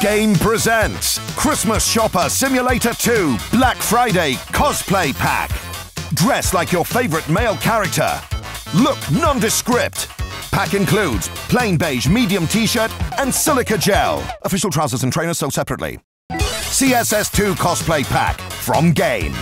Game presents Christmas Shopper Simulator 2 Black Friday Cosplay Pack. Dress like your favorite male character. Look nondescript. Pack includes plain beige medium t-shirt and silica gel. Official trousers and trainers sold separately. CSS2 Cosplay Pack from Game.